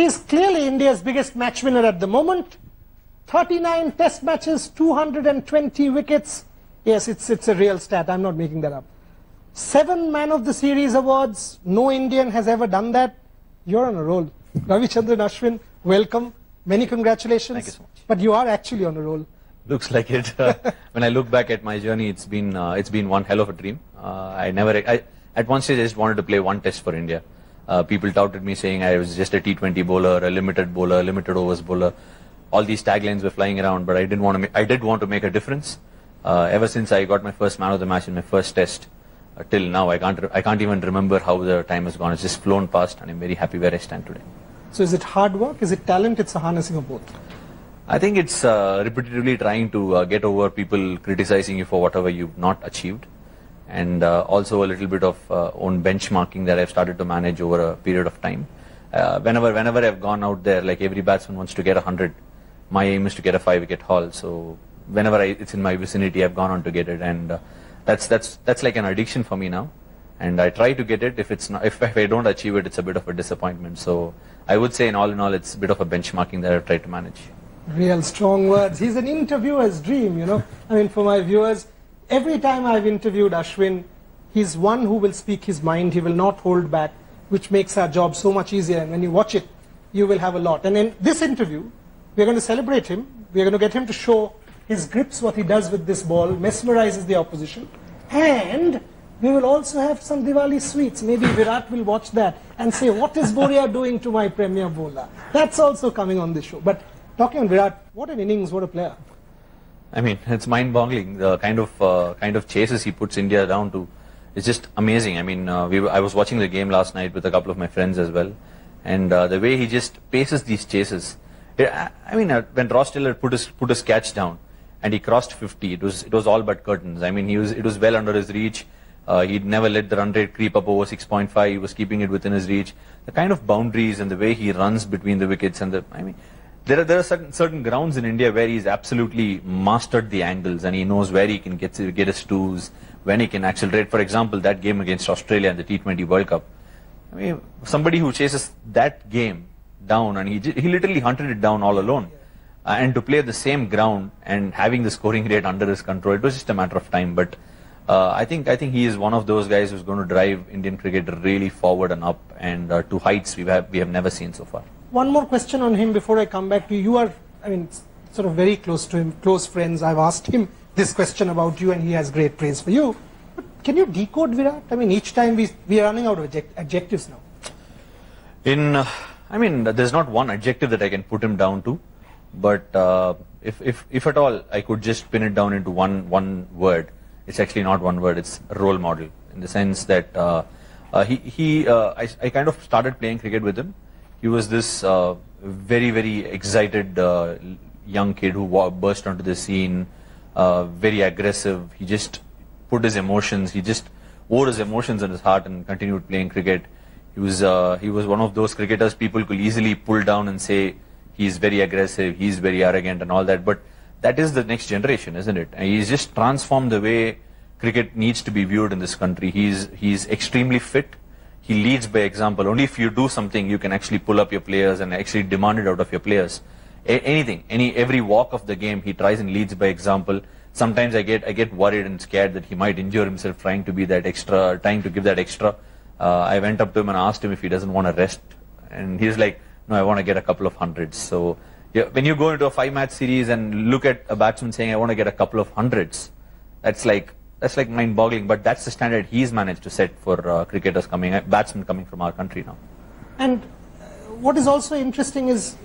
He's clearly India's biggest match winner at the moment. 39 test matches, 220 wickets. Yes, it's, it's a real stat. I'm not making that up. Seven Man of the Series awards. No Indian has ever done that. You're on a roll. Ravichandran Ashwin, welcome. Many congratulations. Thank you so much. But you are actually on a roll. Looks like it. Uh, when I look back at my journey, it's been uh, it's been one hell of a dream. Uh, I never, I, at one stage, I just wanted to play one test for India. Uh, people touted me saying I was just a T20 bowler, a limited bowler, limited overs bowler. All these taglines were flying around, but I didn't want to. Ma- I did want to make a difference. Uh, ever since I got my first man of the match in my first test, uh, till now, I can't. I can't even remember how the time has gone. It's just flown past, and I'm very happy where I stand today. So is it hard work? Is it talent? It's a harnessing of both. I think it's uh, repetitively trying to uh, get over people criticizing you for whatever you've not achieved, and uh, also a little bit of uh, own benchmarking that I've started to manage over a period of time. Uh, whenever, whenever I've gone out there, like every batsman wants to get a hundred, my aim is to get a five-wicket haul. So whenever I, it's in my vicinity, I've gone on to get it, and that's that's that's like an addiction for me now. And I try to get it. If it's not, if, if I don't achieve it, it's a bit of a disappointment. So I would say, in all in all, it's a bit of a benchmarking that I've tried to manage. Real strong words. He's an interviewer's dream, you know. I mean, for my viewers, every time I've interviewed Ashwin, he's one who will speak his mind. He will not hold back, which makes our job so much easier. And when you watch it, you will have a lot. And in this interview, we're going to celebrate him. We're going to get him to show his grips, what he does with this ball, mesmerizes the opposition. And we will also have some Diwali sweets. Maybe Virat will watch that and say, what is Boria doing to my premier bowler? That's also coming on this show. But talking on Virat, what an innings, what a player. I mean, it's mind-boggling the kind of uh, kind of chases he puts India down to. It's just amazing. I mean, uh, we were, I was watching the game last night with a couple of my friends as well, and uh, the way he just paces these chases. I I mean, uh, when Ross Taylor put his put his catch down, and he crossed 50, it was it was all but curtains. I mean, he was it was well under his reach. Uh, he'd never let the run rate creep up over 6.5. He was keeping it within his reach. The kind of boundaries and the way he runs between the wickets and the, I mean, there are, there are certain, certain grounds in India where he's absolutely mastered the angles and he knows where he can get, get his twos, when he can accelerate. For example, that game against Australia in the T20 World Cup. I mean, somebody who chases that game down and he, he literally hunted it down all alone. Uh, and to play the same ground and having the scoring rate under his control, it was just a matter of time. But uh, I think I think he is one of those guys who's going to drive Indian cricket really forward and up and uh, to heights we have we have never seen so far. One more question on him before I come back to you. You are, I mean, sort of very close to him, close friends. I've asked him this question about you and he has great praise for you. But can you decode Virat? I mean, each time we, we are running out of adject- adjectives now. In, uh, I mean, there's not one adjective that I can put him down to, but uh, if, if, if at all I could just pin it down into one, one word, it's actually not one word, it's role model in the sense that uh, uh, he, he uh, I, I kind of started playing cricket with him. He was this uh, very, very excited uh, young kid who burst onto the scene, uh, very aggressive. He just put his emotions, he just wore his emotions in his heart and continued playing cricket. He was uh, he was one of those cricketers people could easily pull down and say he's very aggressive, he's very arrogant and all that. But that is the next generation, isn't it? And he's just transformed the way cricket needs to be viewed in this country. He's he's extremely fit. He leads by example. Only if you do something, you can actually pull up your players and actually demand it out of your players. A- anything, any every walk of the game, he tries and leads by example. Sometimes I get I get worried and scared that he might injure himself trying to be that extra, trying to give that extra. Uh, I went up to him and asked him if he doesn't want to rest, and he's like, "No, I want to get a couple of hundreds." So yeah, when you go into a five-match series and look at a batsman saying, "I want to get a couple of hundreds," that's like that's like mind-boggling. But that's the standard he's managed to set for uh, cricketers coming, uh, batsmen coming from our country now. And uh, what is also interesting is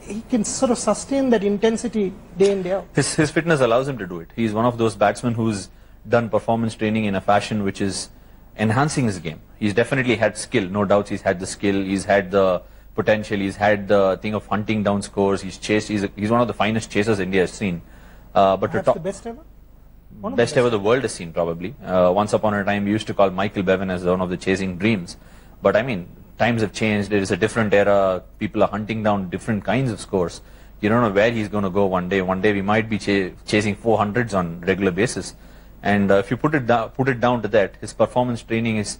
he can sort of sustain that intensity day in, day out. His, his fitness allows him to do it. He's one of those batsmen who's done performance training in a fashion which is enhancing his game. He's definitely had skill, no doubts. He's had the skill, he's had the potential, he's had the thing of hunting down scores. He's chased. He's, a, he's one of the finest chasers India has seen. Uh, but to Perhaps talk, the best ever? One of best ever the world has seen probably. Uh, once upon a time, we used to call Michael Bevan as one of the chasing dreams. But I mean, times have changed. It is a different era. People are hunting down different kinds of scores. You don't know where he's going to go one day. One day we might be ch- chasing 400s on regular basis. And uh, if you put it down, put it down to that, his performance training is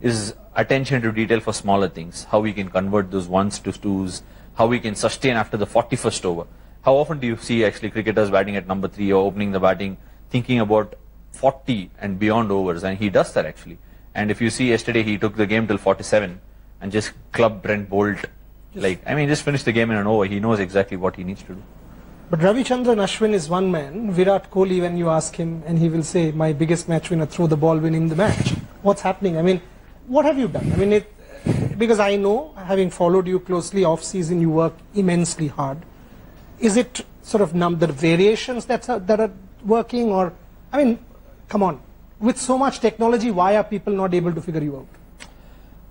is attention to detail for smaller things. How we can convert those ones to twos, how we can sustain after the 41st over. How often do you see actually cricketers batting at number three or opening the batting, thinking about 40 and beyond overs, and he does that actually. And if you see yesterday, he took the game till 47 and just clubbed Trent Boult. Like, I mean, just finished the game in an over. He knows exactly what he needs to do. But Ravichandran Ashwin is one man. Virat Kohli, when you ask him, and he will say, my biggest match winner, throw the ball, winning the match. What's happening? I mean, what have you done? I mean, it, because I know, having followed you closely off season, you work immensely hard. Is it sort of num- the variations that's, that are working, or, I mean, come on, with so much technology, why are people not able to figure you out?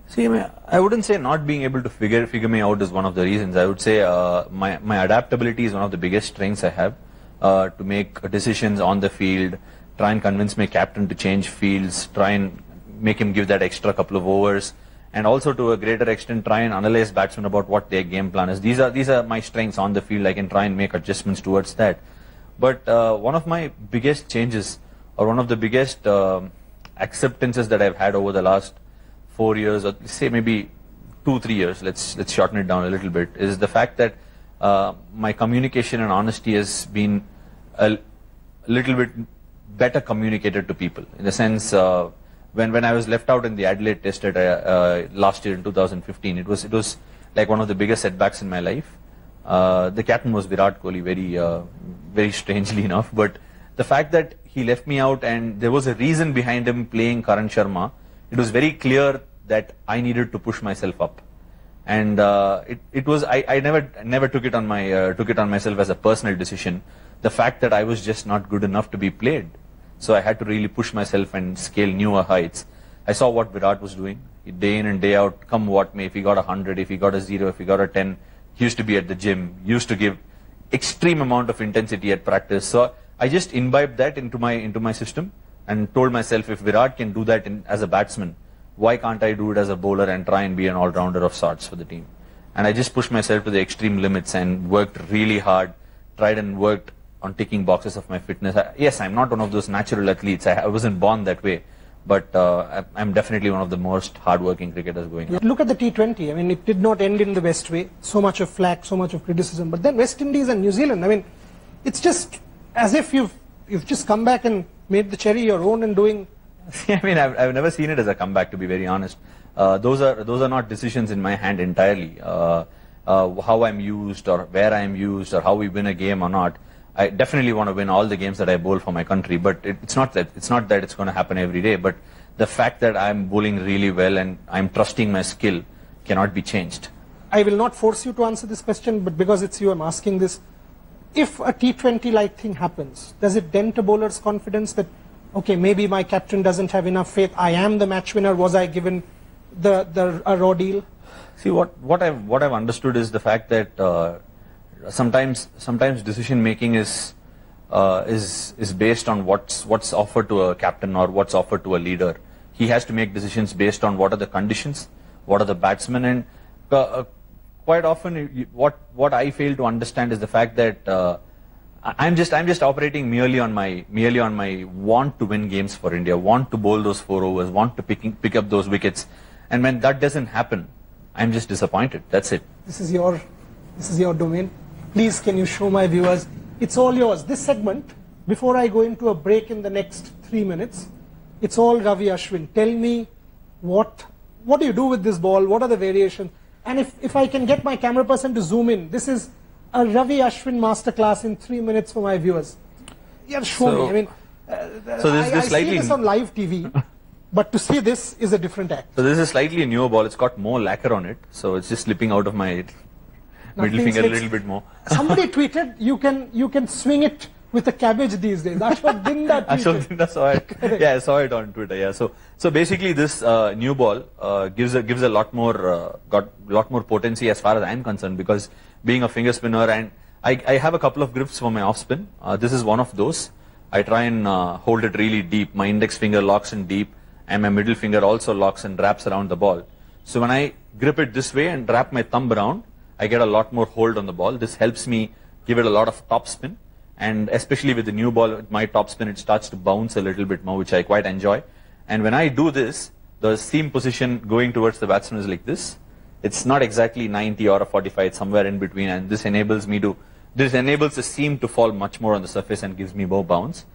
See, I, wouldn't say not being able to figure figure me out is one of the reasons. I would say uh, my my adaptability is one of the biggest strengths I have uh, to make decisions on the field. Try and convince my captain to change fields. Try and make him give that extra couple of overs, and also to a greater extent try and analyze batsmen about what their game plan is. These are these are my strengths on the field. I can try and make adjustments towards that. But uh, one of my biggest changes, or one of the biggest um acceptances that I've had over the last four years, or say maybe two, three years, let's, let's shorten it down a little bit, is the fact that uh, my communication and honesty has been a little bit better communicated to people. In the sense, uh, when, when I was left out in the Adelaide test at, uh, uh, last year in 2015, it was, it was like one of the biggest setbacks in my life. Uh, the captain was Virat Kohli, very, uh, very strangely enough, but the fact that he left me out and there was a reason behind him playing Karn Sharma, it was very clear that I needed to push myself up. And uh, it, it was I, I never never took it on my uh, took it on myself as a personal decision. The fact that I was just not good enough to be played, so I had to really push myself and scale newer heights. I saw what Virat was doing day in and day out. Come what may, if he got a hundred, if he got a zero, if he got a ten, used to be at the gym. Used to give extreme amount of intensity at practice. So I just imbibed that into my into my system and told myself if Virat can do that in, as a batsman, why can't I do it as a bowler and try and be an all-rounder of sorts for the team? And I just pushed myself to the extreme limits and worked really hard, tried and worked on ticking boxes of my fitness. I, yes, I'm not one of those natural athletes. I, I wasn't born that way. But uh, I'm definitely one of the most hardworking cricketers going. on. Look at the T20. I mean, it did not end in the best way. So much of flack, so much of criticism. But then West Indies and New Zealand, I mean, it's just as if you've you've just come back and made the cherry your own and doing. I mean, I've, I've never seen it as a comeback, to be very honest. Uh, those are those are not decisions in my hand entirely. Uh, uh, how I'm used, or where I'm used, or how we win a game or not. I definitely want to win all the games that I bowl for my country, but it, it's not that it's not that it's going to happen every day. But the fact that I'm bowling really well and I'm trusting my skill cannot be changed. I will not force you to answer this question, but because it's you, I'm asking this. If a T20 like thing happens, does it dent a bowler's confidence that, okay, maybe my captain doesn't have enough faith, I am the match winner, was I given the, the a raw deal? See what what I've what I've understood is the fact that uh, sometimes sometimes decision making is uh, is is based on what's what's offered to a captain or what's offered to a leader. He has to make decisions based on what are the conditions, what are the batsmen, and uh, uh, quite often you- what what I fail to understand is the fact that uh, I'm just I'm just operating merely on my merely on my want to win games for India, want to bowl those four overs, want to picking pick up those wickets, and when that doesn't happen, I'm just disappointed. That's it. This is your, this is your domain. Please, can you show my viewers? It's all yours. This segment, before I go into a break in the next three minutes, it's all Ravi Ashwin. Tell me what, what do you do with this ball? What are the variations? And if, if I can get my camera person to zoom in, this is a Ravi Ashwin masterclass in three minutes for my viewers. Yeah, show So- me. I mean, uh, So this I, this I see slightly this on live TV, but to see this is a different act. So this is slightly a newer ball. It's got more lacquer on it, so it's just slipping out of my middle finger a little bit more. Somebody tweeted you can you can swing it with a cabbage these days. Ashok Dinda I saw, tweeted. I saw it. Yeah, I saw it on Twitter. Yeah. So so basically, this uh, new ball uh, gives a gives a lot more uh, got lot more potency as far as I'm concerned because being a finger spinner and I, I have a couple of grips for my off spin. Uh, this is one of those. I try and uh, hold it really deep. My index finger locks in deep, and my middle finger also locks and wraps around the ball. So when I grip it this way and wrap my thumb around, I get a lot more hold on the ball. This helps me give it a lot of top spin. And especially with the new ball, my top spin, it starts to bounce a little bit more, which I quite enjoy. And when I do this, the seam position going towards the batsman is like this. It's not exactly 90 or a 45, it's somewhere in between, and this enables me to, this enables the seam to fall much more on the surface and gives me more bounce.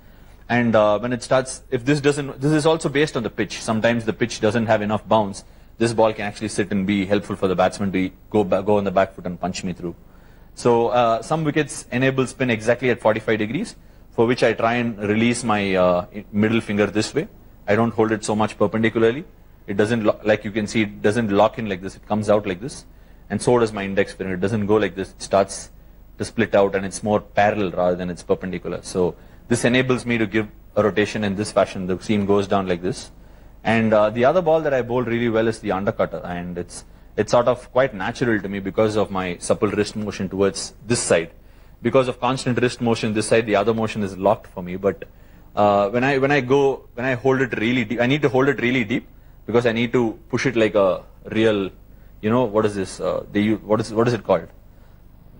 And uh, when it starts, if this doesn't, this is also based on the pitch. Sometimes the pitch doesn't have enough bounce. This ball can actually sit and be helpful for the batsman to go back, go on the back foot and punch me through. So uh, some wickets enable spin exactly at 45 degrees, for which I try and release my uh, middle finger this way. I don't hold it so much perpendicularly. It doesn't, like you can see, it doesn't lock in like this. It comes out like this. And so does my index finger. It doesn't go like this. It starts to split out and it's more parallel rather than it's perpendicular. So this enables me to give a rotation in this fashion. The seam goes down like this. And uh, the other ball that I bowl really well is the undercutter. And it's, it's sort of quite natural to me because of my supple wrist motion towards this side. Because of constant wrist motion this side, the other motion is locked for me. But uh, when I when I go when I hold it really deep, I need to hold it really deep because I need to push it like a real, you know, what is this? Uh, use, what is what is it called?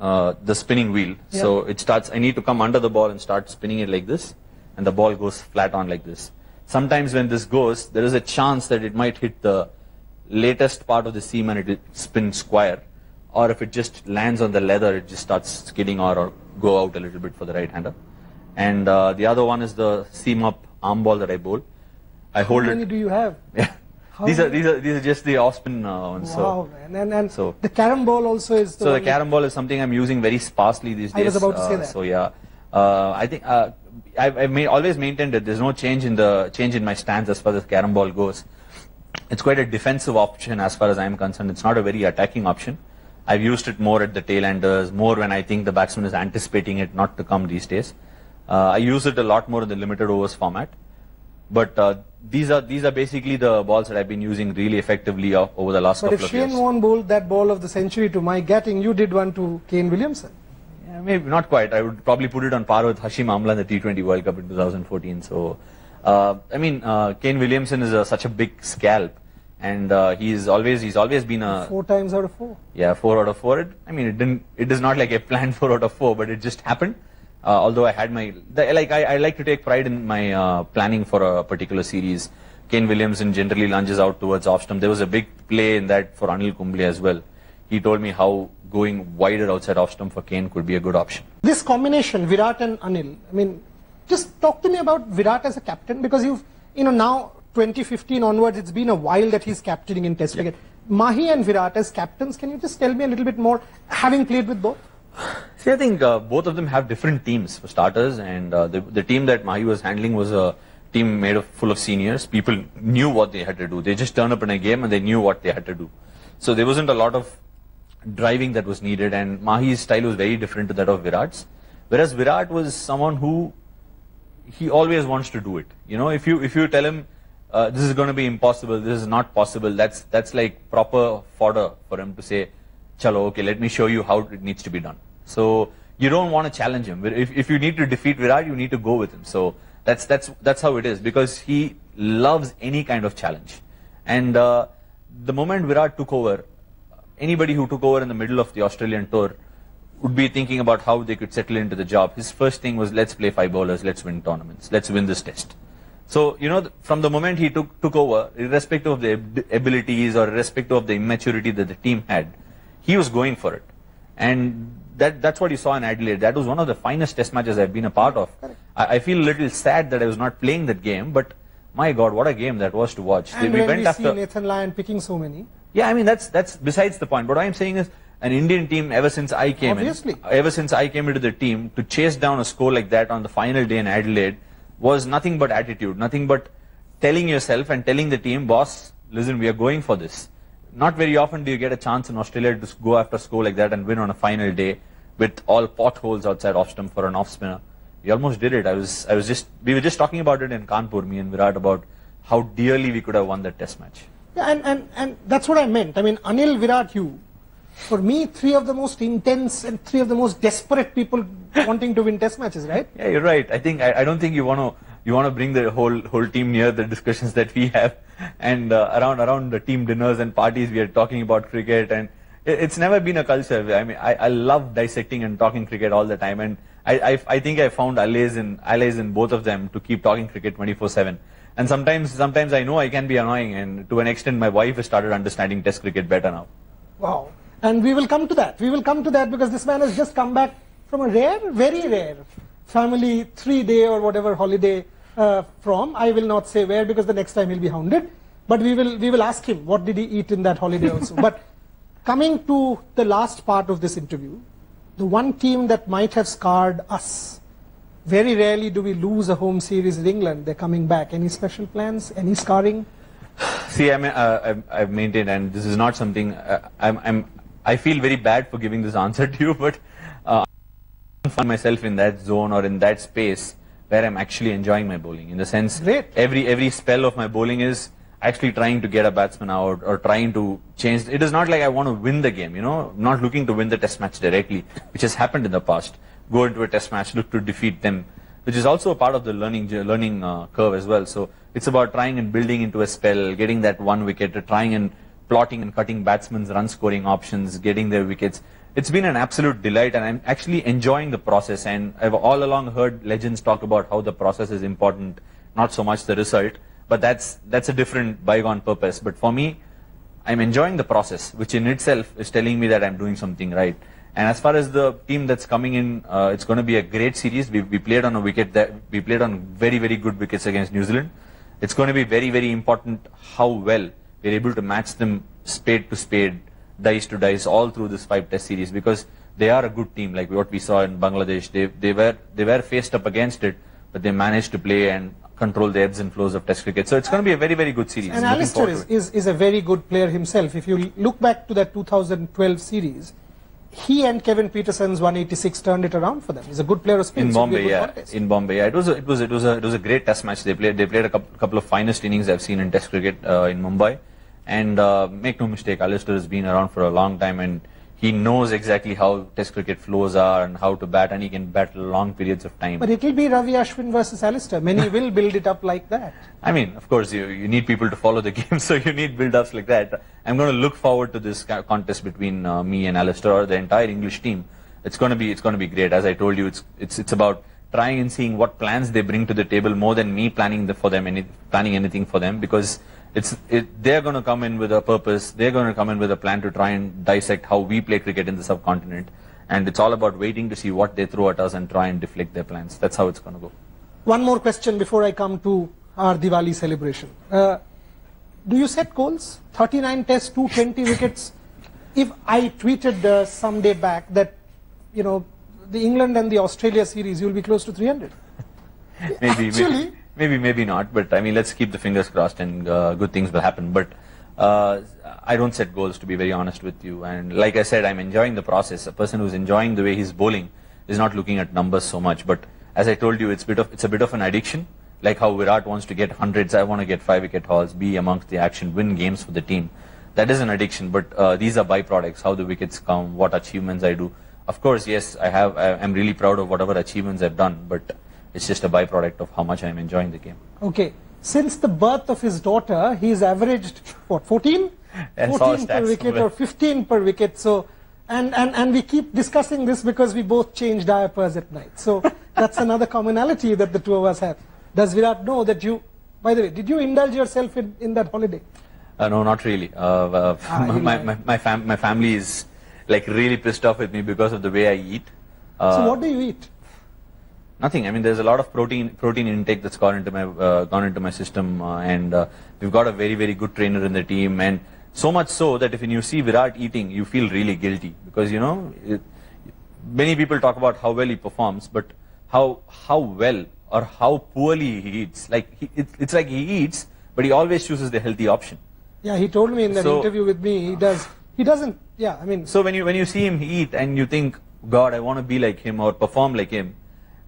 Uh, the spinning wheel. So it starts. I need to come under the ball and start spinning it like this, and the ball goes flat on like this. Sometimes when this goes, there is a chance that it might hit the latest part of the seam and it will spin square, or if it just lands on the leather, it just starts skidding or, or go out a little bit for the right hander. And uh, the other one is the seam up arm ball that I bowl. I hold How it. many do you have? Yeah. How These are these are these are just the off spin uh, ones. Wow, So, man. And, and so- the carom ball also is the so the carom ball is something I'm using very sparsely these days. I was about to say Uh, that. So yeah, uh, I think uh, I've, I've made, always maintained that there's no change in the change in my stance as far as carom ball goes. It's quite a defensive option as far as I'm concerned. It's not a very attacking option. I've used it more at the tail enders, more when I think the batsman is anticipating it not to come these days. Uh, I use it a lot more in the limited overs format. But uh, these are these are basically the balls that I've been using really effectively uh, over the last But couple if of Shane years. Warne bowled that ball of the century to Mike Gatting, you did one to Kane Williamson. Maybe not quite. I would probably put it on par with Hashim Amla in the T20 World Cup in 2014. So, uh, I mean, uh, Kane Williamson is a, such a big scalp, and uh, he's always he's always been a Four times out of four. yeah four out of four. It, I mean, it didn't. It is not like a planned four out of four, but it just happened. Uh, although I had my the, like I, I like to take pride in my uh, planning for a particular series. Kane Williamson generally lunges out towards off stump. There was a big play in that for Anil Kumble as well. He told me how going wider outside off stump for Kane could be a good option. This combination, Virat and Anil, I mean, just talk to me about Virat as a captain because you've, you know, now 2015 onwards, it's been a while that he's captaining in Test cricket. Mahi and Virat as captains, can you just tell me a little bit more, having played with both? See, I think uh, both of them have different teams for starters, and uh, the, the team that Mahi was handling was a team made of full of seniors. People knew what they had to do. They just turned up in a game and they knew what they had to do. So there wasn't a lot of driving that was needed, and Mahi's style was very different to that of Virat's. Whereas Virat was someone who he always wants to do it. You know, if you if you tell him uh, this is going to be impossible, this is not possible, that's that's like proper fodder for him to say, "Chalo, okay, let me show you how it needs to be done." So you don't want to challenge him. If if you need to defeat Virat, you need to go with him. So that's that's that's how it is because he loves any kind of challenge. And uh, the moment Virat took over, anybody who took over in the middle of the Australian tour would be thinking about how they could settle into the job. His first thing was let's play five bowlers, let's win tournaments, let's win this test. So you know, from the moment he took took over, irrespective of the abilities or irrespective of the immaturity that the team had, he was going for it, and that that's what you saw in Adelaide. That was one of the finest test matches I've been a part of. I, I feel a little sad that I was not playing that game, but my God, what a game that was to watch. And we went we after. see Nathan Lyon picking so many, Yeah, I mean that's that's besides the point. But what I'm saying is an Indian team ever since I came Obviously. in, ever since I came into the team to chase down a score like that on the final day in Adelaide was nothing but attitude, nothing but telling yourself and telling the team, boss, listen, we are going for this. Not very often do you get a chance in Australia to go after a score like that and win on a final day with all potholes outside off stump for an off spinner. We almost did it. I was I was just we were just talking about it in Kanpur, me and Virat, about how dearly we could have won that test match. Yeah, and, and, and that's what I meant. I mean, Anil, Virat, you. For me, three of the most intense and three of the most desperate people wanting to win test matches, right? Yeah, you're right. I think I, I don't think you want to you want to bring the whole whole team near the discussions that we have, and uh, around around the team dinners and parties we are talking about cricket, and it, it's never been a culture. I mean, I, I love dissecting and talking cricket all the time, and I, I, I think I found allies in allies in both of them to keep talking cricket 24/7. And sometimes sometimes I know I can be annoying, and to an extent, my wife has started understanding Test cricket better now. Wow. And we will come to that. We will come to that because this man has just come back from a rare, very rare family three day or whatever holiday uh, from. I will not say where because the next time he'll be hounded. But we will, we will ask him what did he eat in that holiday also. but coming to the last part of this interview, the one team that might have scarred us. Very rarely do we lose a home series in England. They're coming back. Any special plans? Any scarring? See, I mean, uh, I've, I've maintained, and this is not something uh, I'm, I'm. I feel very bad for giving this answer to you, but uh, I find myself in that zone or in that space where I'm actually enjoying my bowling. In the sense, Great. every every spell of my bowling is actually trying to get a batsman out or trying to change. It is not like I want to win the game, you know, I'm not looking to win the test match directly, which has happened in the past. Go into a test match, look to defeat them, which is also a part of the learning learning uh, curve as well. So it's about trying and building into a spell, getting that one wicket, trying and plotting and cutting batsmen's run scoring options, getting their wickets. It's been an absolute delight and I'm actually enjoying the process and I've all along heard legends talk about how the process is important, not so much the result but that's that's a different bygone purpose. But for me, I'm enjoying the process, which in itself is telling me that I'm doing something right. And as far as the team that's coming in, uh, it's going to be a great series. We, we played on a wicket that we played on very very good wickets against New Zealand. It's going to be very very important how well we're able to match them spade to spade, dice to dice, all through this five test series because they are a good team. Like what we saw in Bangladesh, they they were they were faced up against it, but they managed to play and control the ebbs and flows of Test cricket. So it's going to be a very, very good series. And Alastair is, is, is, a very good player himself. If you look back to that 2012 series, he and Kevin Pietersen's 186 turned it around for them. He's a good player of spin. In Bombay, yeah. In Bombay, yeah. It was a, it was it was a it was a great Test match. They played they played a couple, couple of finest innings I've seen in Test cricket uh, in Mumbai. And uh, make no mistake, Alastair has been around for a long time and he knows exactly how test cricket flows are and how to bat and he can bat long periods of time. But it will be Ravi Ashwin versus Alastair. Many will build it up like that. I mean, of course, you, you need people to follow the game, so you need build-ups like that. I'm going to look forward to this contest between uh, me and Alastair or the entire English team. It's going to be it's going to be great. As I told you, it's it's it's about trying and seeing what plans they bring to the table more than me planning the, for them any, planning anything for them because it's, it, they're going to come in with a purpose. They're going to come in with a plan to try and dissect how we play cricket in the subcontinent. And it's all about waiting to see what they throw at us and try and deflect their plans. That's how it's going to go. One more question before I come to our Diwali celebration. Uh, do you set goals? 39 tests, 220 wickets. If I tweeted uh, some day back that, you know, the England and the Australia series, you'll be close to 300. maybe, Actually, maybe. Maybe, maybe not, but I mean, let's keep the fingers crossed and uh, good things will happen. But uh, I don't set goals, to be very honest with you. And like I said, I'm enjoying the process. A person who's enjoying the way he's bowling is not looking at numbers so much. But as I told you, it's, bit of, it's a bit of an addiction. Like how Virat wants to get hundreds, I want to get five wicket hauls, be amongst the action, win games for the team. That is an addiction, but uh, these are byproducts, how the wickets come, what achievements I do. Of course, yes, I have, I, I'm really proud of whatever achievements I've done, but it's just a byproduct of how much I'm enjoying the game. Okay. Since the birth of his daughter, he's averaged, what, 14? 14 per wicket or 15 per wicket. So, and, and, and we keep discussing this because we both change diapers at night. So that's another commonality that the two of us have. Does Virat know that you, by the way, did you indulge yourself in, in that holiday? Uh, no, not really. Uh, uh, ah, my, my, my, fam my family is like really pissed off with me because of the way I eat. so what do you eat? Nothing. I mean, there's a lot of protein protein intake that's gone into my uh, gone into my system, uh, and uh, we've got a very very good trainer in the team, and so much so that if when you see Virat eating, you feel really guilty because you know it, many people talk about how well he performs, but how how well or how poorly he eats. Like he, it, it's like he eats, but he always chooses the healthy option. Yeah, he told me in that so, interview with me, he does. He doesn't. Yeah, I mean. So when you when you see him eat and you think, God, I want to be like him or perform like him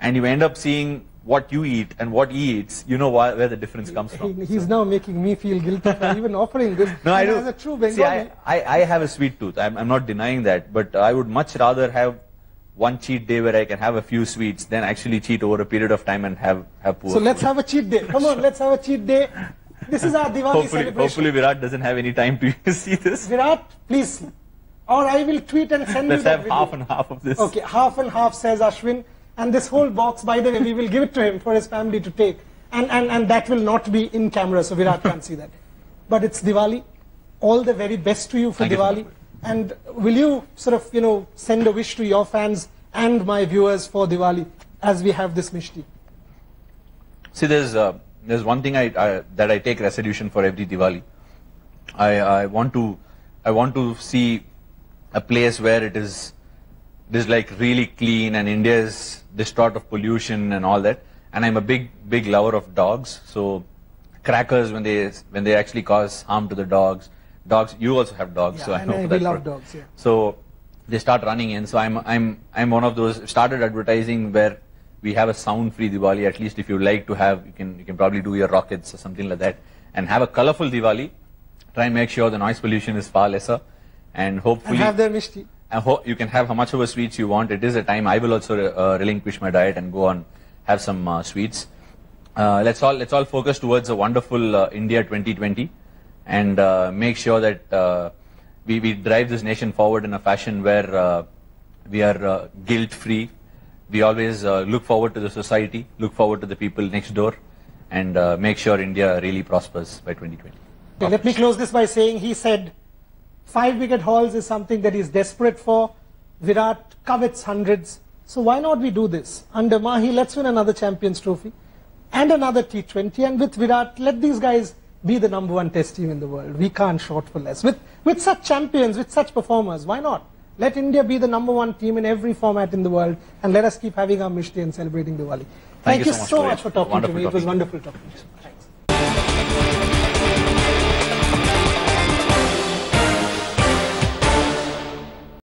and you end up seeing what you eat and what he eats, you know why, where the difference comes from. He, he's so. now making me feel guilty for even offering this. No, I do. As a true Bengali. See, I, I, I, have a sweet tooth. I'm, I'm not denying that, but I would much rather have one cheat day where I can have a few sweets than actually cheat over a period of time and have, have poor So let's have a cheat day. Come on, let's have a cheat day. This is our Diwali hopefully, celebration. Hopefully Virat doesn't have any time to see this. Virat, please. Or I will tweet and send let's you Let's have half and half of this. Okay, half and half says Ashwin And this whole box, by the way, we will give it to him for his family to take. And, and, and that will not be in camera, so Virat can't see that. But it's Diwali. All the very best to you for Thank you Diwali. much. and will you sort of, you know, send a wish to your fans and my viewers for Diwali as we have this Mishti? See, there's uh, there's one thing I, I that I take resolution for every Diwali. I I want to I want to see a place where it is it is like really clean and India is distraught of pollution and all that. And I'm a big big lover of dogs. So crackers when they when they actually cause harm to the dogs. Dogs. You also have dogs, Yeah, so I know I- we that love dogs, yeah. So they start running in. So I'm I'm I'm one of those started advertising where we have a sound-free Diwali. At least if you like to have, you can you can probably do your rockets or something like that, and have a colorful Diwali. Try and make sure the noise pollution is far lesser, and hopefully And have their Mishti. You can have how much of a sweets you want. It is a time I will also uh, relinquish my diet and go on have some uh, sweets. Uh, let's all let's all focus towards a wonderful uh, India 2020 and uh, make sure that uh, we we drive this nation forward in a fashion where we are uh, guilt free. We always look forward to the society, look forward to the people next door, and make sure India really prospers by 2020. Okay, let me close this by saying he said five wicket hauls is something that he's desperate for. Virat covets hundreds. So why not we do this? Under Mahi, let's win another Champions Trophy and another T20. And with Virat, let these guys be the number one test team in the world. We can't short for less. With, with such champions, with such performers, why not? Let India be the number one team in every format in the world and let us keep having our Mishti and celebrating Diwali. Thank, you you so much, so much for talking Wonderful to me. It was talking to you. wonderful talking to you. Thanks.